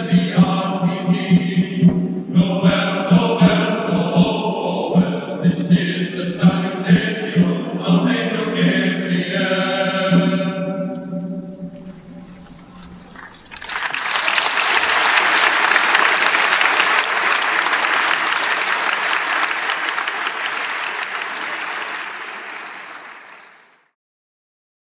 me be